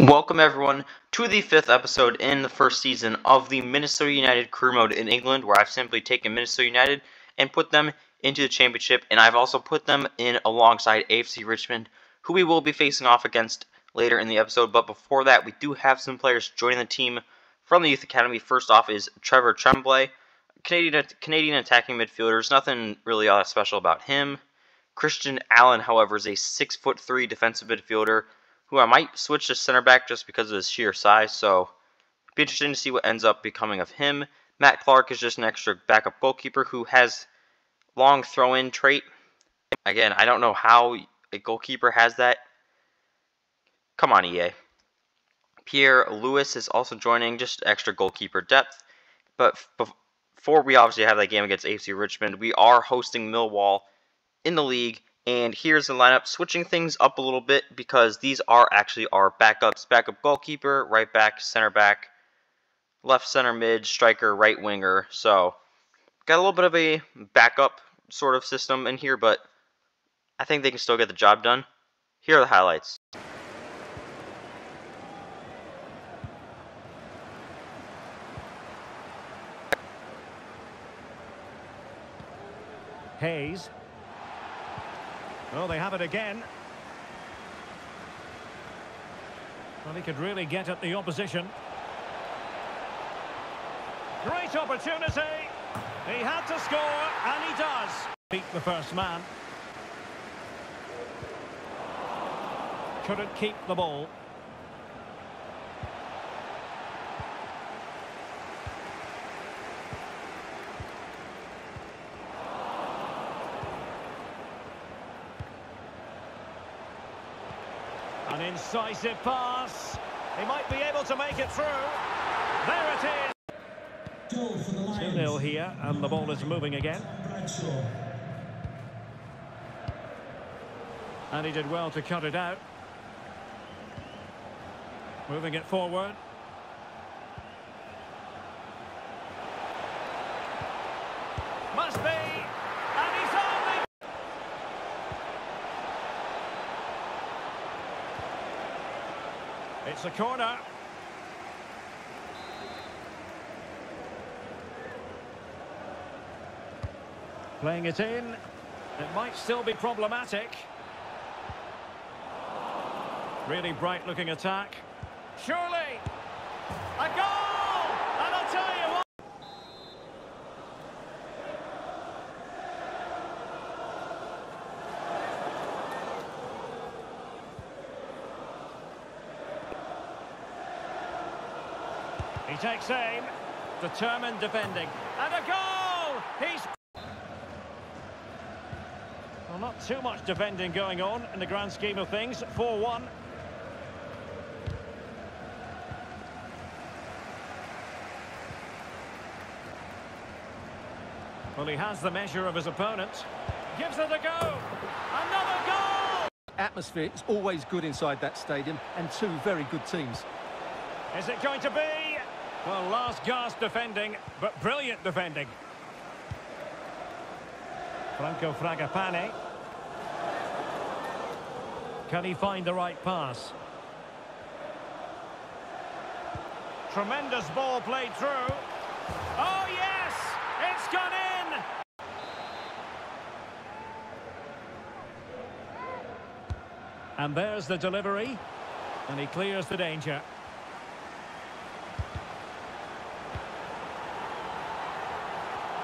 Welcome everyone to the fifth episode in the first season of the Minnesota United career mode in England, where I've simply taken Minnesota United and put them into the championship, and I've also put them in alongside AFC Richmond, who we will be facing off against later in the episode. But before that, we do have some players joining the team from the Youth Academy. First off is Trevor Tremblay, Canadian Canadian attacking midfielder. There's nothing really all that special about him. Christian Allen, however, is a six foot three defensive midfielder who I might switch to center back just because of his sheer size. So, be interesting to see what ends up becoming of him. Matt Clark is just an extra backup goalkeeper who has long throw-in trait. Again, I don't know how a goalkeeper has that. Come on, EA. Pierre Lewis is also joining, just extra goalkeeper depth. But before we obviously have that game against AFC Richmond, we are hosting Millwall in the league and here's the lineup, switching things up a little bit because these are actually our backups. Backup goalkeeper, right back, center back, left center mid, striker, right winger. So got a little bit of a backup sort of system in here, but I think they can still get the job done. Here are the highlights. Hayes well, they have it again. Well, he could really get at the opposition. Great opportunity. He had to score, and he does. Beat the first man. Couldn't keep the ball. An incisive pass. He might be able to make it through. There it is. 2-0 here, and the ball is moving again. And he did well to cut it out. Moving it forward. Must be. It's a corner. Playing it in. It might still be problematic. Really bright looking attack. Surely. A goal! And I'll tell you what. He takes aim, determined defending, and a goal! He's... Well, not too much defending going on in the grand scheme of things, 4-1. Well, he has the measure of his opponent. Gives it a go. Another goal! Atmosphere is always good inside that stadium, and two very good teams. Is it going to be? Well, last gasp defending, but brilliant defending. Franco Fragapane. Can he find the right pass? Tremendous ball played through. Oh, yes! It's gone in! And there's the delivery. And he clears the danger.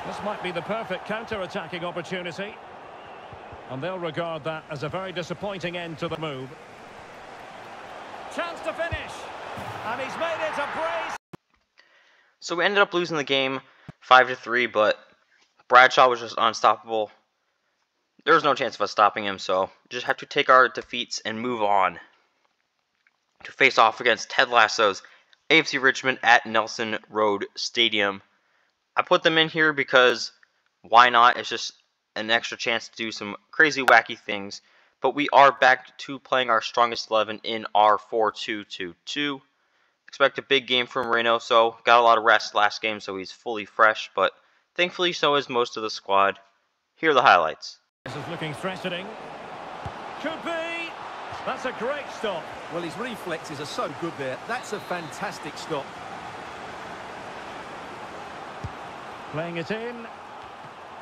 This might be the perfect counter-attacking opportunity. And they'll regard that as a very disappointing end to the move. Chance to finish. And he's made it a brace. So we ended up losing the game 5 to 3, but Bradshaw was just unstoppable. There was no chance of us stopping him, so just have to take our defeats and move on to face off against Ted Lasso's AFC Richmond at Nelson Road Stadium. I put them in here because why not? It's just an extra chance to do some crazy wacky things. But we are back to playing our strongest 11 in our 4-2-2-2. Expect a big game from Reynoso. Got a lot of rest last game, so he's fully fresh. But thankfully, so is most of the squad. Here are the highlights. This is looking threatening. Could be. That's a great stop. Well, his reflexes are so good there. That's a fantastic stop. Playing it in.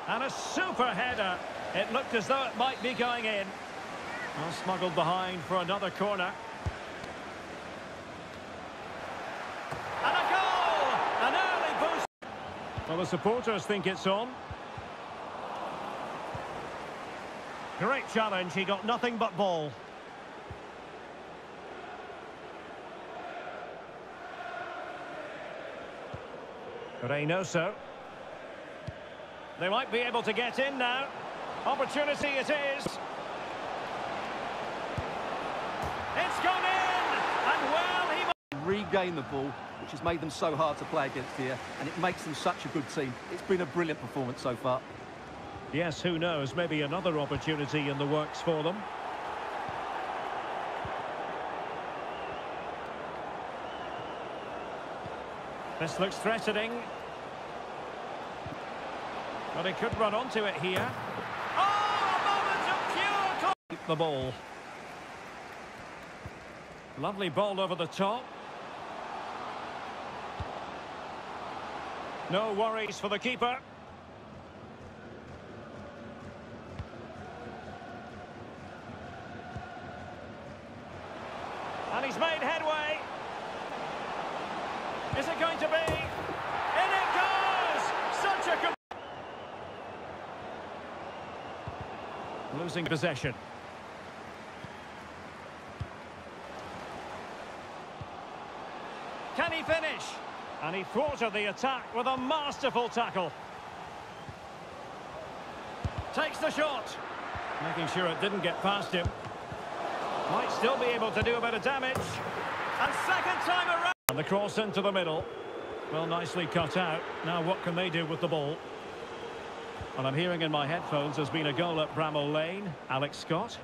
And a super header. It looked as though it might be going in. Well, smuggled behind for another corner. And a goal! An early boost. Well, the supporters think it's on. Great challenge. He got nothing but ball. Reynoso. They might be able to get in now. Opportunity it is. It's gone in! And well, he... Regain the ball, which has made them so hard to play against here, and it makes them such a good team. It's been a brilliant performance so far. Yes, who knows, maybe another opportunity in the works for them. This looks threatening. But he could run onto it here. Oh. The ball. Lovely ball over the top. No worries for the keeper. And he's made headway. Is it going to be? In it goes! Such a good... Losing possession. Can he finish? And he thwarted the attack with a masterful tackle. Takes the shot. Making sure it didn't get past him. Might still be able to do a bit of damage. And second time around. And the cross into the middle. Well, nicely cut out. Now what can they do with the ball? Well, I'm hearing in my headphones there's been a goal at Bramall Lane. Alex Scott.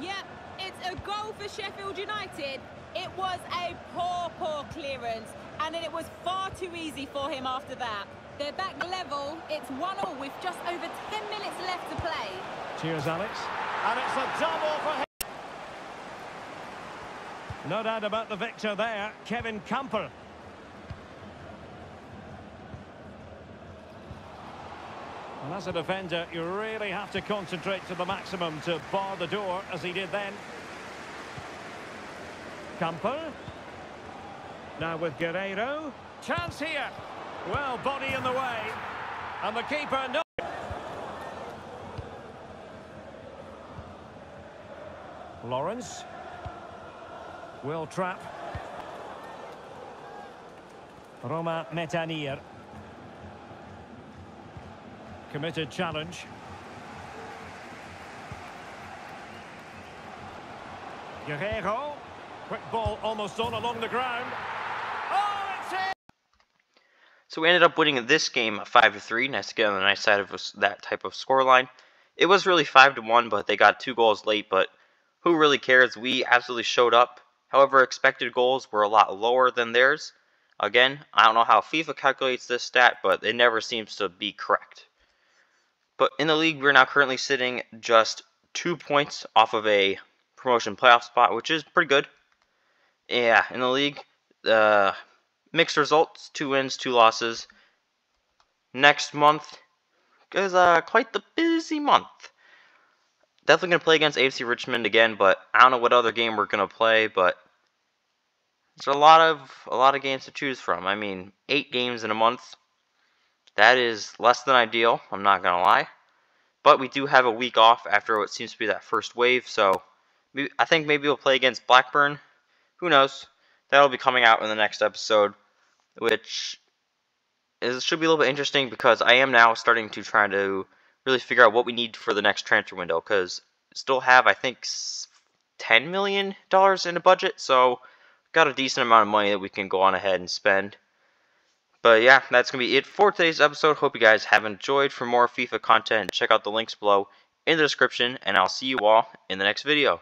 Yep, it's a goal for Sheffield United. It was a poor, poor clearance. And it was far too easy for him after that. They're back level. It's 1-0 with just over 10 minutes left to play. Cheers, Alex. And it's a double for him. No doubt about the victor there, Kevin Kampl. And as a defender, you really have to concentrate to the maximum to bar the door, as he did then. Kampl. Now with Guerreiro. Chance here. Well, body in the way. And the keeper... No Lawrence. Wil Trapp. Romain Métanire. Committed challenge. Guerreiro. Quick ball almost on along the ground. Oh! So we ended up winning this game 5 to 3. Nice to get on the nice side of that type of scoreline. It was really 5 to 1, but they got two goals late, but who really cares? We absolutely showed up. However, expected goals were a lot lower than theirs. Again, I don't know how FIFA calculates this stat, but it never seems to be correct. But in the league, we're now currently sitting just two points off of a promotion playoff spot, which is pretty good. Yeah, in the league, uh, mixed results, two wins, two losses. Next month is uh, quite the busy month. Definitely going to play against AFC Richmond again, but I don't know what other game we're going to play, but there's a lot of a lot of games to choose from. I mean, 8 games in a month. That is less than ideal, I'm not going to lie. But we do have a week off after what seems to be that first wave, so I think maybe we'll play against Blackburn. Who knows? That'll be coming out in the next episode, which is should be a little bit interesting because I am now starting to try to really figure out what we need for the next transfer window because still have I think ten million dollars in a budget, so got a decent amount of money that we can go on ahead and spend. But yeah, that's gonna be it for today's episode. Hope you guys have enjoyed. For more FIFA content, check out the links below in the description, and I'll see you all in the next video.